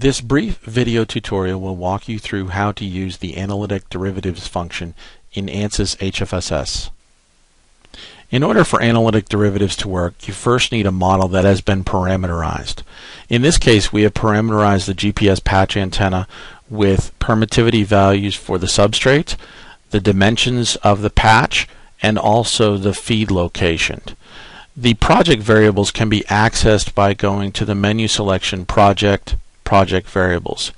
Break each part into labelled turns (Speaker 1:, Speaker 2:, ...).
Speaker 1: This brief video tutorial will walk you through how to use the analytic derivatives function in ANSYS HFSS. In order for analytic derivatives to work, you first need a model that has been parameterized. In this case, we have parameterized the GPS patch antenna with permittivity values for the substrate, the dimensions of the patch, and also the feed location. The project variables can be accessed by going to the menu selection Project, project variables.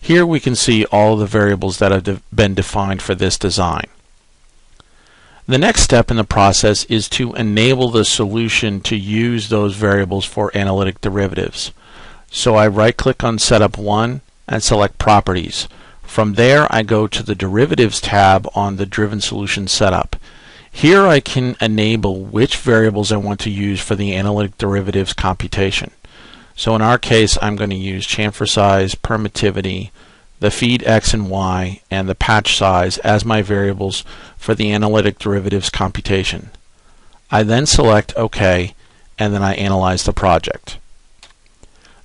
Speaker 1: Here we can see all the variables that have de been defined for this design. The next step in the process is to enable the solution to use those variables for analytic derivatives. So I right click on Setup 1 and select Properties. From there I go to the Derivatives tab on the Driven Solution Setup. Here I can enable which variables I want to use for the analytic derivatives computation. So in our case, I'm going to use chamfer size, permittivity, the feed x and y, and the patch size as my variables for the analytic derivatives computation. I then select OK, and then I analyze the project.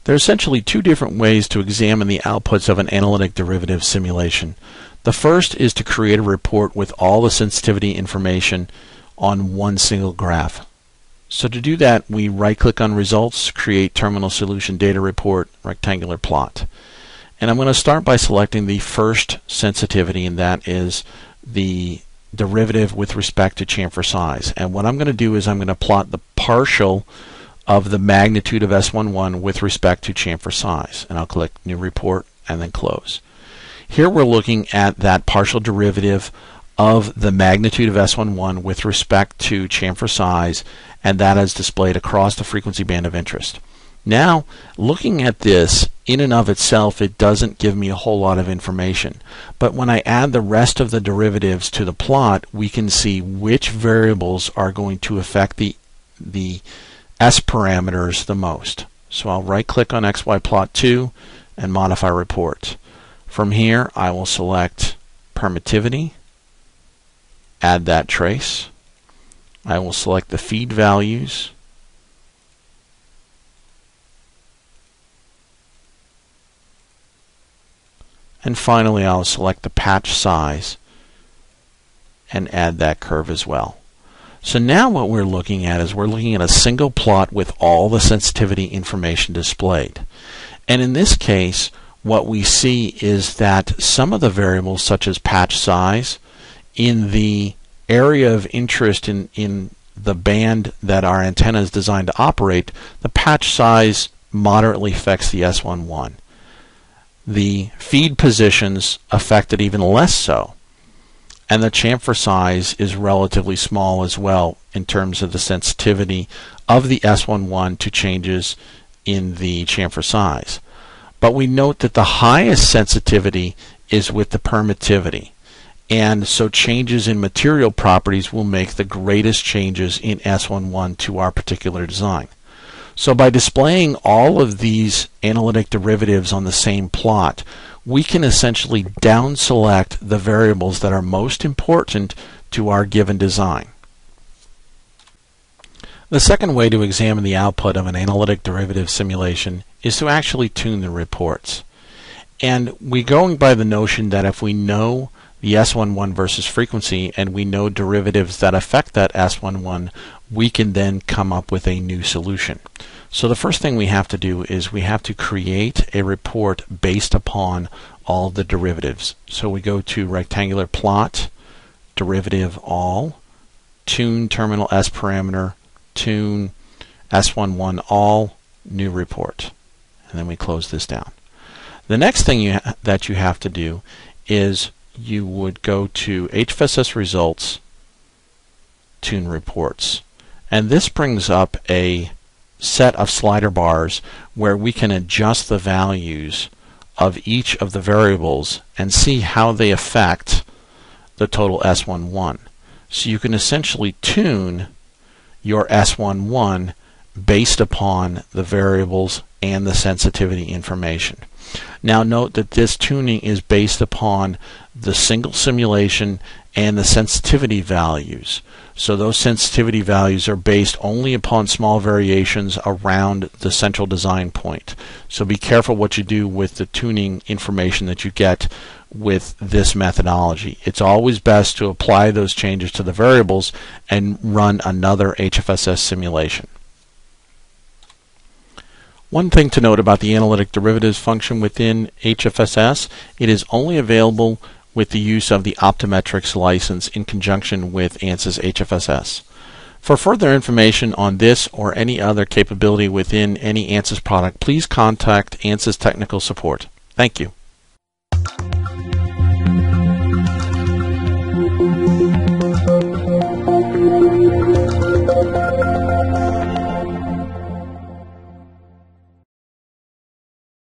Speaker 1: There are essentially two different ways to examine the outputs of an analytic derivative simulation. The first is to create a report with all the sensitivity information on one single graph. So to do that, we right-click on Results, Create Terminal Solution Data Report, Rectangular Plot. And I'm going to start by selecting the first sensitivity, and that is the derivative with respect to chamfer size. And what I'm going to do is I'm going to plot the partial of the magnitude of S11 with respect to chamfer size. And I'll click New Report and then Close. Here we're looking at that partial derivative of the magnitude of S11 with respect to chamfer size, and that is displayed across the frequency band of interest. Now, looking at this in and of itself, it doesn't give me a whole lot of information. But when I add the rest of the derivatives to the plot, we can see which variables are going to affect the, the S parameters the most. So I'll right click on XY plot 2 and modify report. From here, I will select permittivity add that trace. I will select the feed values. And finally, I'll select the patch size and add that curve as well. So now what we're looking at is we're looking at a single plot with all the sensitivity information displayed. And in this case, what we see is that some of the variables, such as patch size, in the area of interest in, in the band that our antenna is designed to operate, the patch size moderately affects the S11. The feed positions affect it even less so. And the chamfer size is relatively small as well in terms of the sensitivity of the S11 to changes in the chamfer size. But we note that the highest sensitivity is with the permittivity. And so changes in material properties will make the greatest changes in S11 to our particular design. So by displaying all of these analytic derivatives on the same plot, we can essentially down select the variables that are most important to our given design. The second way to examine the output of an analytic derivative simulation is to actually tune the reports. And we're going by the notion that if we know the S11 versus frequency and we know derivatives that affect that S11, we can then come up with a new solution. So the first thing we have to do is we have to create a report based upon all the derivatives. So we go to rectangular plot, derivative all, tune terminal S parameter, tune S11 all, new report. And then we close this down. The next thing you that you have to do is you would go to HFSS results, tune reports. And this brings up a set of slider bars where we can adjust the values of each of the variables and see how they affect the total S11. So you can essentially tune your S11 based upon the variables and the sensitivity information. Now note that this tuning is based upon the single simulation and the sensitivity values. So those sensitivity values are based only upon small variations around the central design point. So be careful what you do with the tuning information that you get with this methodology. It's always best to apply those changes to the variables and run another HFSS simulation. One thing to note about the analytic derivatives function within HFSS, it is only available with the use of the Optimetrics license in conjunction with ANSYS HFSS. For further information on this or any other capability within any ANSYS product, please contact ANSYS Technical Support. Thank you.